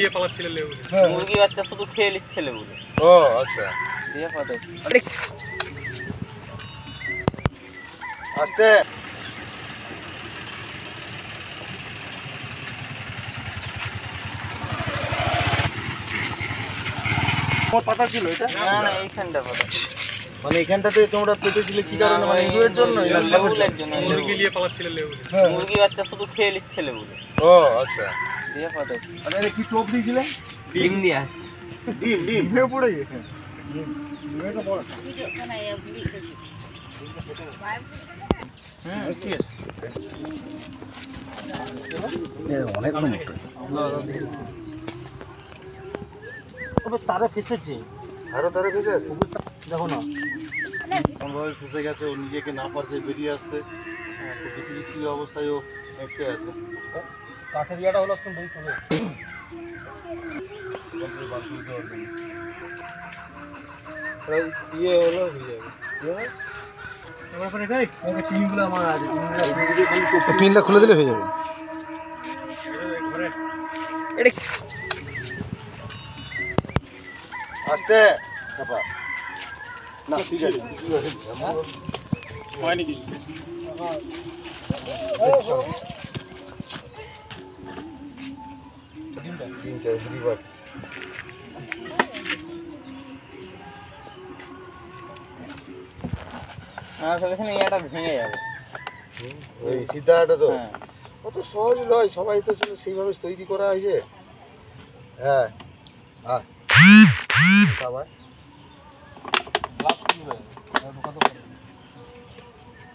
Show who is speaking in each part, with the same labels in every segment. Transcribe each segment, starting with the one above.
Speaker 1: লিয়ে পাওয়াচ্ছিল লেবু।
Speaker 2: মুরগি বাচ্চা শুধু খেয়ে নিচ্ছে লেবুগুলো
Speaker 3: ও আচ্ছা।
Speaker 2: দিয়ে পথে
Speaker 3: আস্তে। তোমার পাতা ছিল এটা?
Speaker 2: না না এইখানটা পথে
Speaker 3: মানে এখানটাতে তোমরা পেতেছিলে কি কারণে? মানে ইঁদুরের জন্য না
Speaker 2: লেবুলের জন্য
Speaker 1: মুরগি
Speaker 2: লেবু।
Speaker 1: পাওয়াচ্ছিল লেবু
Speaker 2: মুরগি বাচ্চা শুধু খেয়ে নিচ্ছে লেবুগুলো
Speaker 3: ও আচ্ছা।
Speaker 2: দিয়ে পথে
Speaker 3: আচ্ছা এটা কি টোপ দিয়েছিলেন
Speaker 2: ডিম দিয়া।
Speaker 3: ডিম ডিম। ভেবে পড়ে গেছে। অনেক
Speaker 2: তারে ফেসেছে।
Speaker 3: আরও তারা ভেজে আছে।
Speaker 2: দেখো না।
Speaker 3: এমনভাবে ফেসে গেছে ও নিজেকে না পারছে বেরিয়ে আসতে। হ্যাঁ, কিছু কিছু অবস্থায় ও আটকে আছে।
Speaker 2: কাঠের ইয়াটা হলো একদম বই চলে ইয়ে হলো হয়ে যাবে। চিনিগুলো আমার আছে
Speaker 3: পিনটা খুলে দিলে হয়ে যাবে। আস্তে। না ঠিক আছে।
Speaker 1: হয়নি
Speaker 3: তিনটা রিভার
Speaker 2: আর এখানে ইয়াটা ভেঙে যাবে।
Speaker 3: ওই সিদ্ধাটা তো?
Speaker 2: হ্যাঁ।
Speaker 3: সহজ নয় সবাই তো শুধু সেইভাবে তৈরি করা হয়েছে। হ্যাঁ। হ্যাঁ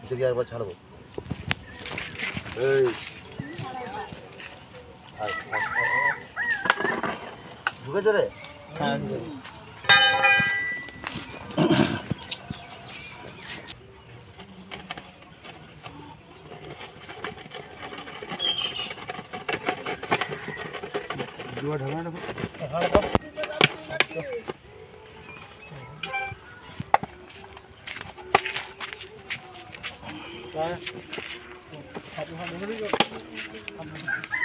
Speaker 3: দেখি একবার ছাড়বো এই ঢুকেছে রে ঢাকা ঢাকা 来，好，
Speaker 2: 他们那个，他们。